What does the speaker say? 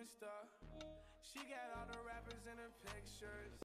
Insta. She got all the rappers in her pictures.